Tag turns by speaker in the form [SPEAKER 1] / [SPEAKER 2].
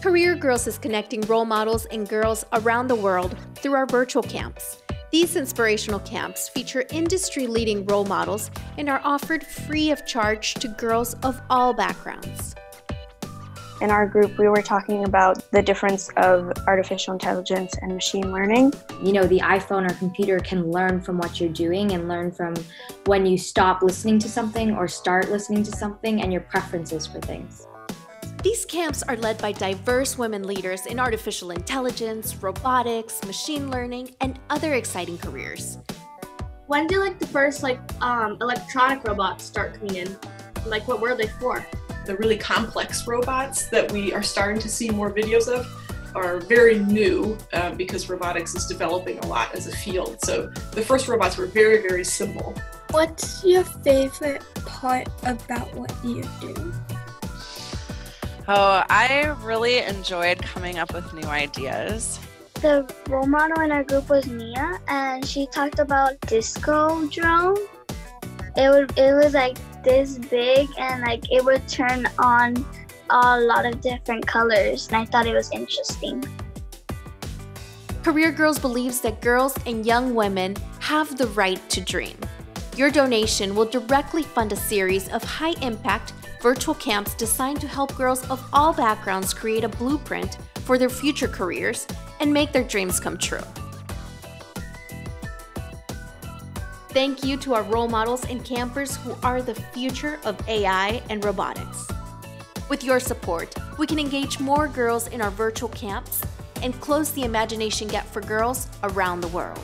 [SPEAKER 1] Career Girls is connecting role models and girls around the world through our virtual camps. These inspirational camps feature industry leading role models and are offered free of charge to girls of all backgrounds.
[SPEAKER 2] In our group, we were talking about the difference of artificial intelligence and machine learning.
[SPEAKER 3] You know, the iPhone or computer can learn from what you're doing and learn from when you stop listening to something or start listening to something and your preferences for things.
[SPEAKER 1] These camps are led by diverse women leaders in artificial intelligence, robotics, machine learning, and other exciting careers.
[SPEAKER 4] When did like the first like um, electronic robots start coming in? Like what were they for?
[SPEAKER 5] the really complex robots that we are starting to see more videos of are very new uh, because robotics is developing a lot as a field. So the first robots were very, very simple.
[SPEAKER 6] What's your favorite part about what you do?
[SPEAKER 7] Oh, I really enjoyed coming up with new ideas.
[SPEAKER 8] The role model in our group was Mia, and she talked about disco drone. It would it was like this big and like it would turn on a lot of different colors and I thought it was interesting.
[SPEAKER 1] Career Girls believes that girls and young women have the right to dream. Your donation will directly fund a series of high impact virtual camps designed to help girls of all backgrounds create a blueprint for their future careers and make their dreams come true. Thank you to our role models and campers who are the future of AI and robotics. With your support, we can engage more girls in our virtual camps and close the imagination gap for girls around the world.